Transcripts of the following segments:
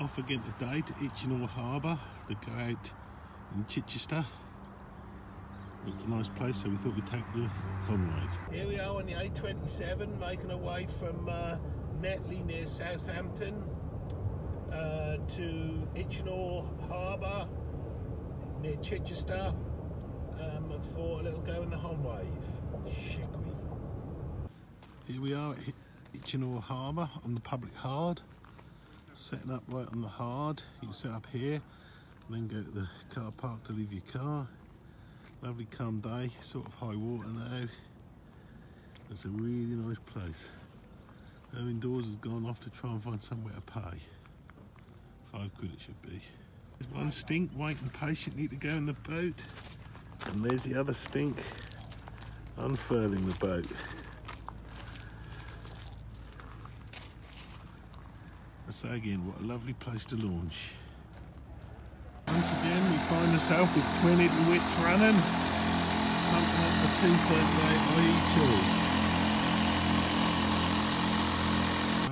off again today to Itchenor Harbour to go out in Chichester. It's a nice place, so we thought we'd take the ride. Here we are on the A27, making our way from uh, Netley near Southampton uh, to Itchenor Harbour near Chichester um, for a little go in the Honwave. Shickery. Here we are at Itchenor Harbour on the public hard setting up right on the hard. You can set up here then go to the car park to leave your car. Lovely calm day sort of high water now. It's a really nice place. her indoors has gone off to try and find somewhere to pay. Five quid it should be. There's one stink waiting patiently to go in the boat and there's the other stink unfurling the boat I say again, what a lovely place to launch. Once again, we find ourselves with twin little wits running, pumping up the 238 IE2.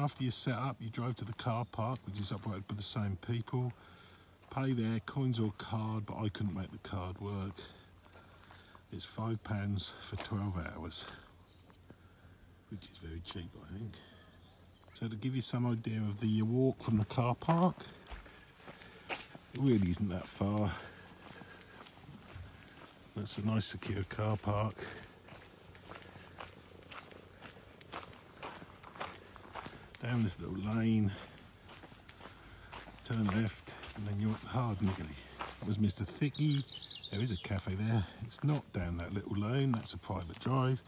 After you set up, you drive to the car park, which is operated by the same people. Pay there, coins or card, but I couldn't make the card work. It's five pounds for 12 hours, which is very cheap, I think. So to give you some idea of the walk from the car park, it really isn't that far. That's a nice secure car park. Down this little lane, turn left, and then you're at the hard niggly. There's Mr. Thicky. There is a cafe there. It's not down that little lane, that's a private drive.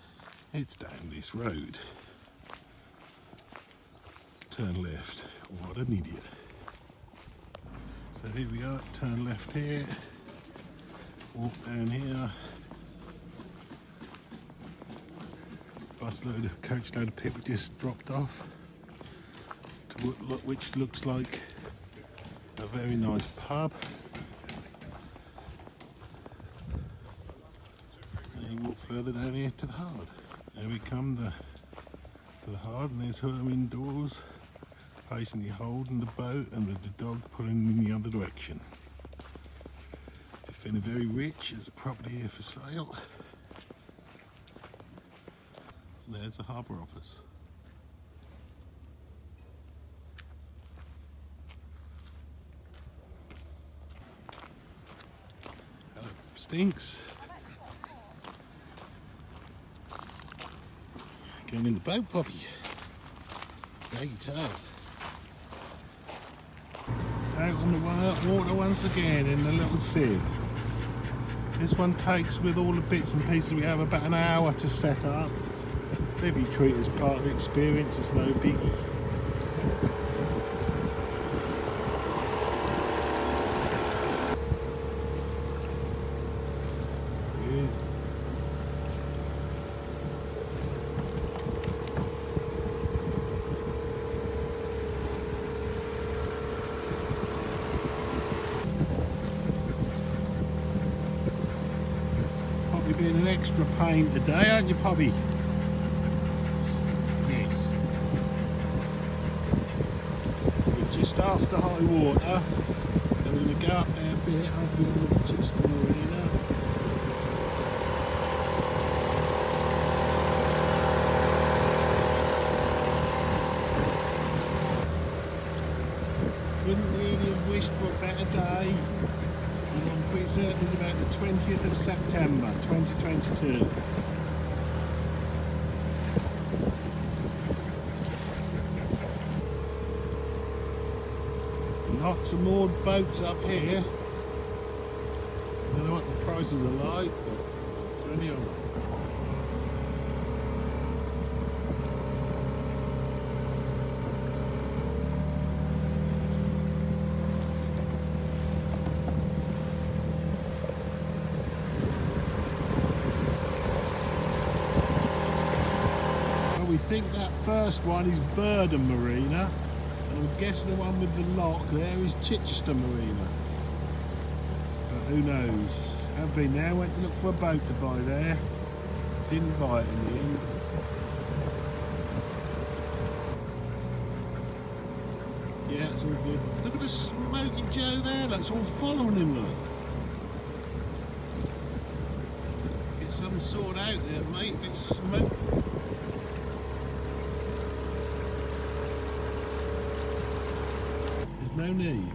It's down this road turn left. What an idiot. So here we are, turn left here, walk down here, bus load of people just dropped off to which looks like a very nice pub. And you walk further down here to the hard. There we come the, to the hard and there's her indoors patiently holding the boat and with the dog pulling in the other direction. If you're very rich, there's a property here for sale. There's the harbour office. Hello, stinks. Going in the boat, Poppy. Great job out on the water once again in the little sib. This one takes, with all the bits and pieces we have, about an hour to set up. You treat as part of the experience, it's no biggie. being an extra pain today, aren't you, Poppy? Yes. We're just after high water, so we're going to go up there a bit we look to the marina. Wouldn't really have wished for a better day certain is about the 20th of September 2022. Lots of moored boats up here. I don't know what the prices are like, but plenty of them. Think that first one is Birdham Marina. And I'm guessing the one with the lock there is Chichester Marina. But who knows? I've been there, went to look for a boat to buy there. Didn't buy it in the end. Yeah, it's all good. Look at the smoky Joe there. That's all following him, look. Get some sort out there, mate. It's smoke. No need.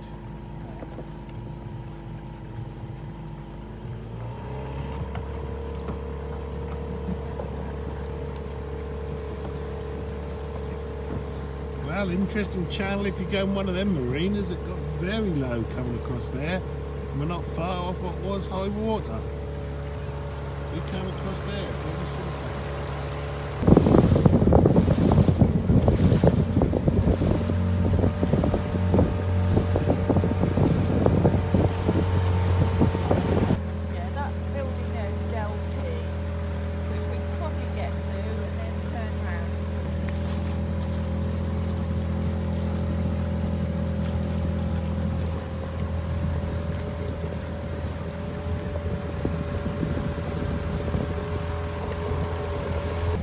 Well, interesting channel if you go in one of them marinas. It got very low coming across there. We're not far off what was high water. We came across there. Yeah, that building there is Dell Quay, which we can probably get to and then turn round.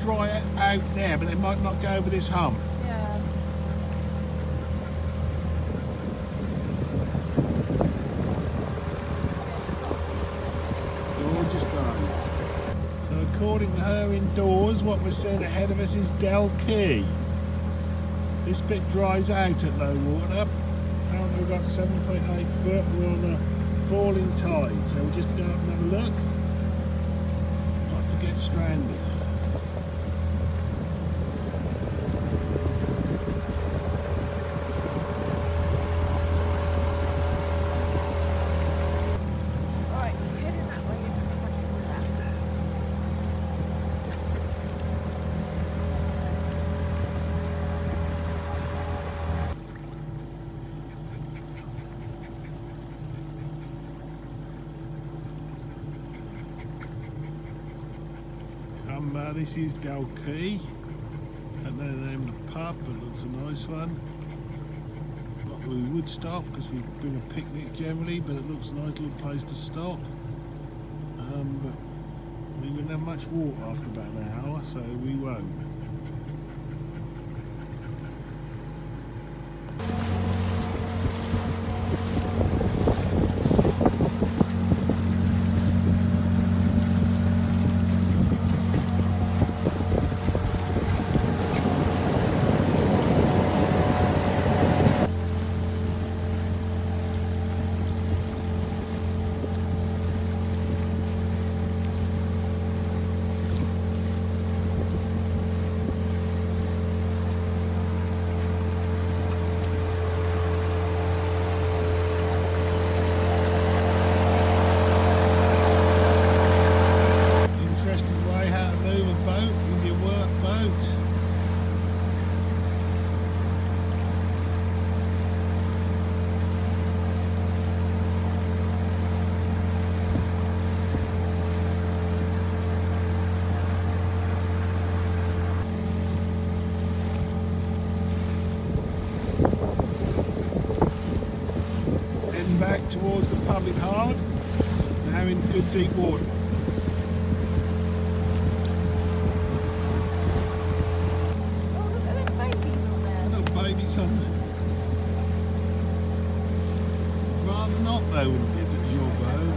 Dry out there, but they might not go over this hump. Yeah. Gorgeous. So according to her indoors, what we're seeing ahead of us is Dell Quay. This bit dries out at low water. Apparently we've got 7.8 foot. We're on a falling tide, so we'll just go up and have a look. Not to get stranded. Uh, this is Dell Quay. Don't know the name of the pub, but it looks a nice one. Not we would stop because we bring a picnic generally, but it looks a nice little place to stop. Um, but we wouldn't have much water after about an hour, so we won't. Public hard, now in good deep water. Oh. Little babies on there. Rather not was your boat?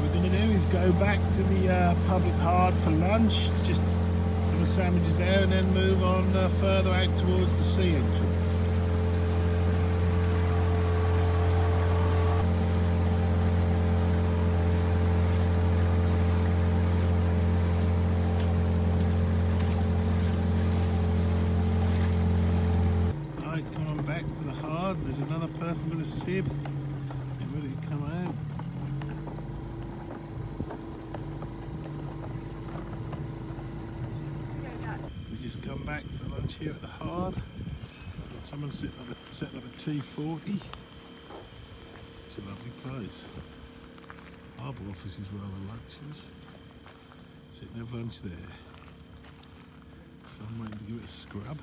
We're going to do is go back to the uh, public hard for lunch, just the sandwiches there and then move on uh, further out towards the sea entrance. Right, come on back to the hard. There's another person with a sib. Get ready to come out. Go nuts. We just come here at the hard. Someone setting up a, setting up a T40. It's a lovely place. Harbour office is rather luxury. Sitting have lunch there. So I'm waiting to give it a scrub.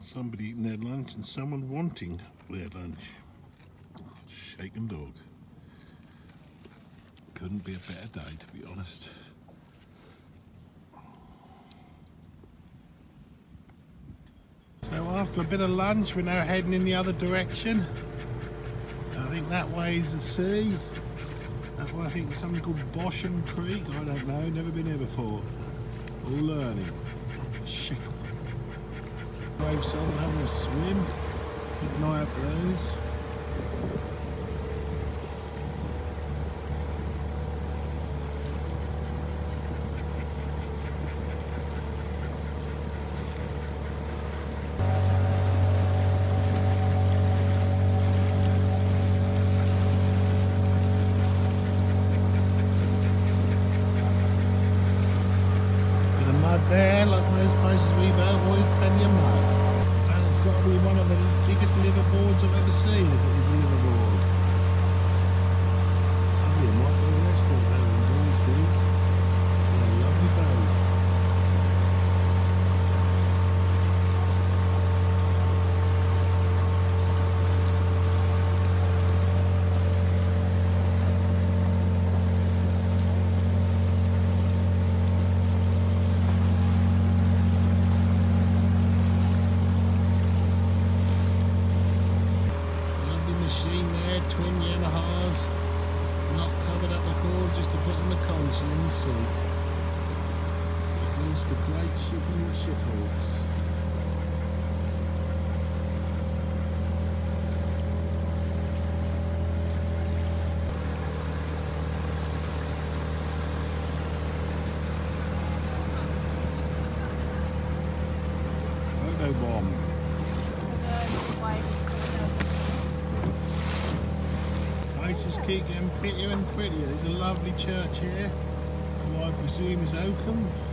Somebody eating their lunch and someone wanting their lunch. Shaken dog. Couldn't be a better day, to be honest. So after a bit of lunch, we're now heading in the other direction. I think that way is the sea. That way I think something called Bosham Creek. I don't know, never been here before. All learning. Shit. Wave someone having a swim. Keep an eye those. There, like most places we've always plenty of mud. And it's got to be one of the biggest liveaboards I've ever seen, if it is a liveaboard. It is the great. Places keep getting prettier and prettier. There's a lovely church here, I presume is Oakham.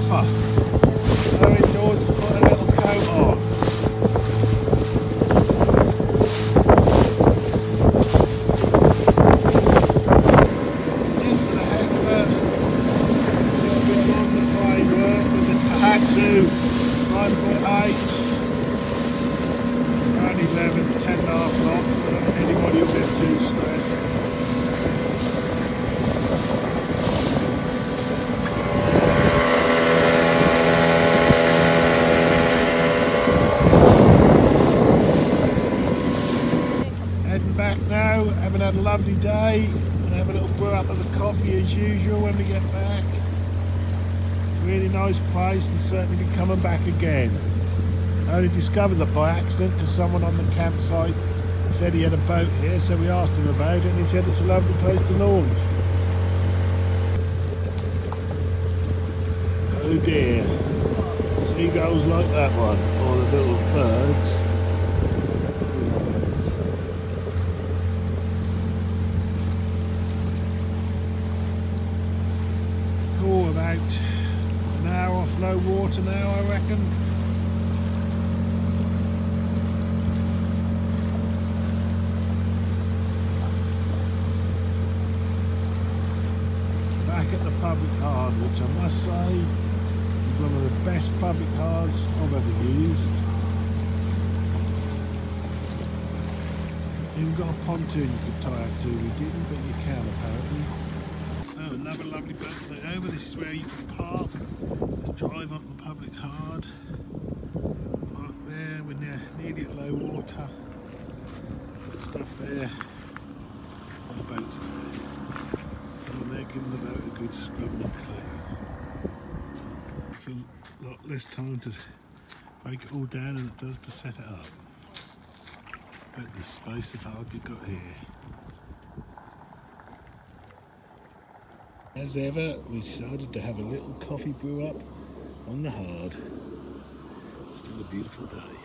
A bit rougher. So indoors has got a little coat on. Just for the heck of it, a little bit on the blade work with the Tohatsu 9.8. Around 11, 10 and a half knots, so I don't think anybody will get too stressed. Heading back now, having had a lovely day, and have a little brew up of the coffee as usual when we get back. Really nice place, and certainly be coming back again. I only discovered that by accident because someone on the campsite said he had a boat here, so we asked him about it, and he said it's a lovely place to launch. Oh dear, seagulls like that one, or the little birds. Oh, about an hour off water now, I reckon. Back at the public hard, which I must say is one of the best public hards I've ever used. Even got a pontoon you could tie up to. We didn't, but you can apparently. Oh, another lovely boat over. This is where you can park. Drive up the public hard. Park there, we're near, nearly at low water. Stuff there. The boat's there. Someone there giving the boat a good scrub and clean. It's a lot less time to break it all down than it does to set it up. But the space of hard you've got here. As ever, we decided to have a little coffee brew up on the hard. Still a beautiful day.